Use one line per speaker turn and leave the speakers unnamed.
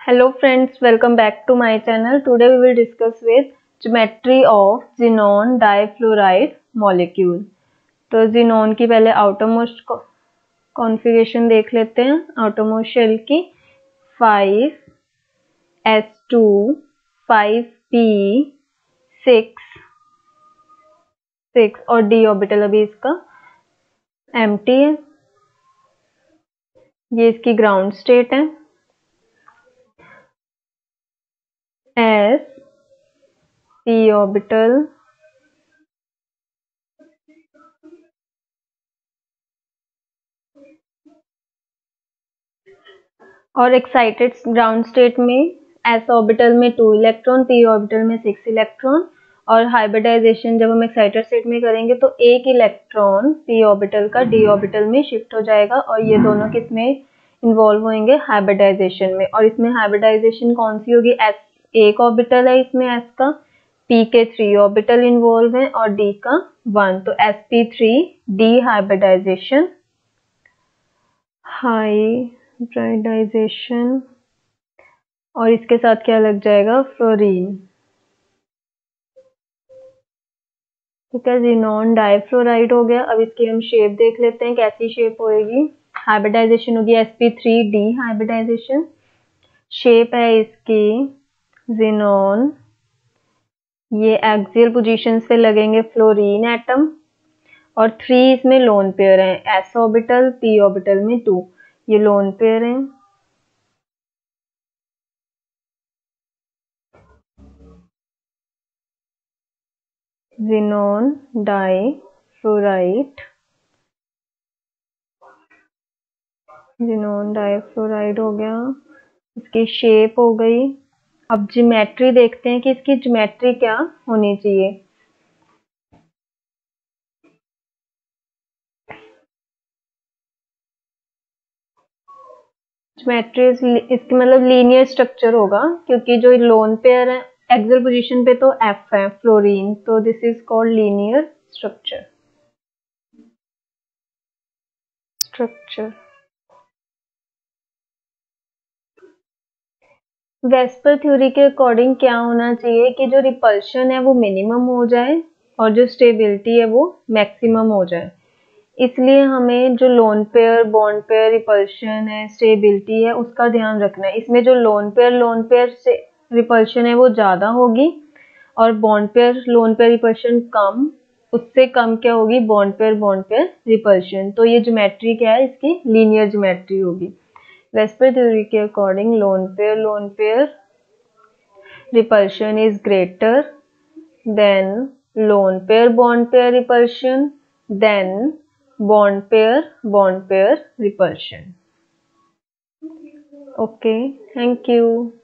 Hello friends welcome back to my channel today we will discuss with geometry of xenon difluoride molecule तो xenon की पहले outermost configuration देख लेते हैं। Outermost shell की 5s2 5p 6 6 और डी ऑर्बिटल अभी इसका एम है। ये इसकी ग्राउंड स्टेट है। P ऑर्बिटल और एक्साइटेड ग्राउंड स्टेट में एस ऑर्बिटल में टू इलेक्ट्रॉन पी ऑर्बिटल में सिक्स इलेक्ट्रॉन और हाइब्रिडाइजेशन जब हम एक्साइटेड स्टेट में करेंगे तो एक इलेक्ट्रॉन पी ऑर्बिटल का डी ऑर्बिटल में शिफ्ट हो जाएगा और ये दोनों किसमें इन्वॉल्व होंगे हाइब्रिडाइजेशन में. और इसमें हाइब्रिडाइजेशन कौन सी होगी? एस एक ऑर्बिटल है इसमें एस का. पी के थ्री ऑर्बिटल इन्वॉल्व है और डी का वन तो S P three D hybridisation hybridisation और इसके साथ क्या लग जाएगा? फ्लोरीन ठीक है जीनॉन डाइफ्लोराइड हो गया। अब इसकी हम शेप देख लेते हैं, कैसी शेप होएगी। हाइब्रिडाइजेशन होगी s p three d hybridisation shape है इसकी जिनोन ये एक्सियल पोजीशंस पे लगेंगे फ्लोरीन एटम और थ्री इसमें लोन पेयर हैं एस ऑर्बिटल पी ऑर्बिटल में टू ये लोन पेयर हैं। Xenon difluoride xenon difluoride हो गया। इसकी शेप हो गई। अब ज्योमेट्री देखते हैं कि इसकी ज्योमेट्री क्या होनी चाहिए। ज्योमेट्री इसकी मतलब लीनियर स्ट्रक्चर होगा, क्योंकि जो लोन पेयर है एक्सल पोजीशन पे तो एफ़ है फ्लोरीन तो this is called linear structure structure VSEPR theory के अकॉर्डिंग क्या होना चाहिए कि जो रिपल्शन है वो मिनिमम हो जाए और जो स्टेबिलिटी है वो मैक्सिमम हो जाए। इसलिए हमें जो lone pair bond pair repulsion है स्टेबिलिटी है, उसका ध्यान रखना है। इसमें जो लोन पेयर लोन पेयर से रिपल्शन है वो ज़्यादा होगी और bond pair lone pair repulsion कम, उससे कम क्या होगी? Bond pair bond pair repulsion तो ये ज्योमेट्री क्या है, इसकी लीनियर ज्योमेट्री होगी। के according lone pair lone pair. Repulsion is greater than lone pair bond pair repulsion. Than bond pair bond pair repulsion. Okay thank you